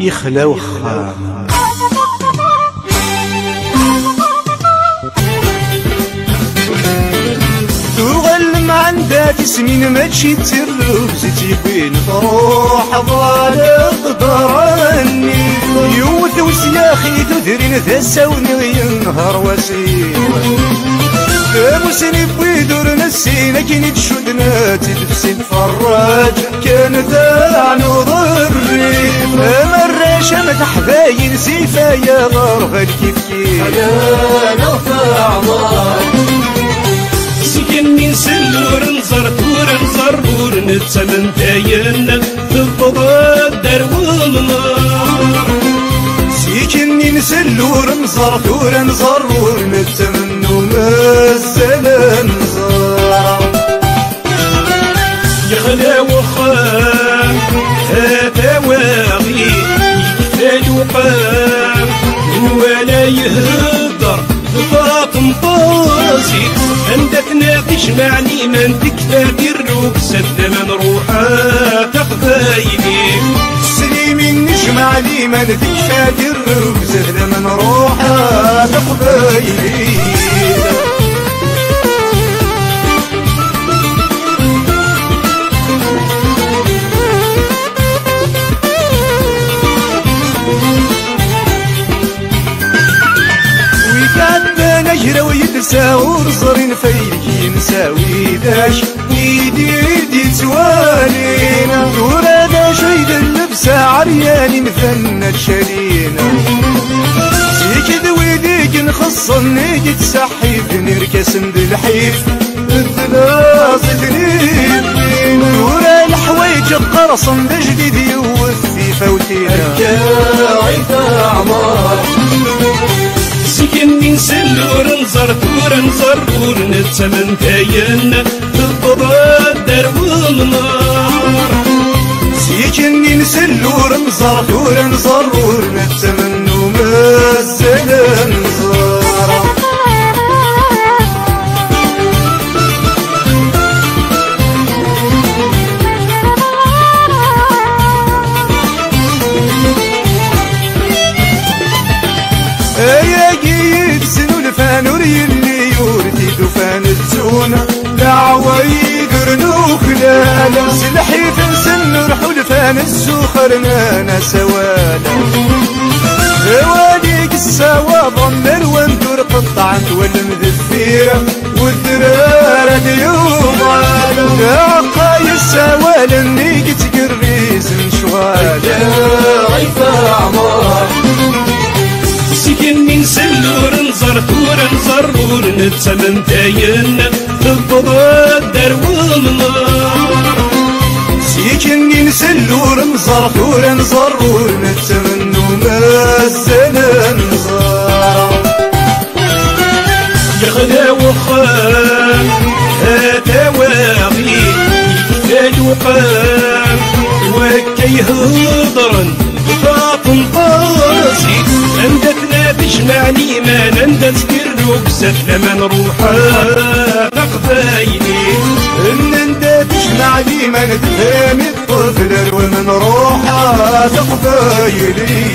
يخلى وخام تغلم عندها سنين ما تشي تسرب زيتي بين تروح ضالق دراني يوث وسياخي تدرين ذا ساوني ينهر وسيم. مسني بويدور نسينا كي تشدنا تدفسي فراج كان ذا شمت حباين سيفا يا غرفة كيف كيف. أنا نغفى عمار سكني سلور نزر تور نزر بور نتسمن تاين تبضى درب النار سيكني نسلور نزر تور نزر بور نتمنو مزل نزر. يخلى وخام هذا يهدر فاطم طاسي عندك ناقش معني من تكفى الروك سد من روحها تقبايلي سليمين نجمع لي من تكفى الروك زهد من روحها تقبايلي ويتساور زرين فيك ينساوي داش إيدي إيدي توالينا. ورا دا شيد اللبسة عرياني مثنى شالينا سيك دويديك نخصن نيجي تسحيف نركسن بالحيف الثلاث تنين ورا الحوايج قرصن بجديد يوفي فوتينا. الكاعي أعمار. سكني نسلور نزر تور نزر تور نتسمن تاين تبضى درب النار سيكني نسلور نزر تور نزر نتمنو الفانور يلي يورتي دفان الزونة دعوة يقر نوخلالا سلحي فنسن نرحو الفان السوخر مانا سوالا. ذواليك السوا ضمن وانتر قطعت والمذفيرة. تبضى درب النار سيكني نسلور نزر تور نزر نتمنو مزل نزر يغلى وخام هذا واغي يكفى وقام وكي هضرن فاطم قاسي عندك نابش معني ما نندس كروك سفل من روحها تقبايلي إن أنت تجمع لي ما نتفهم الطفل ومن روحها تقبايلي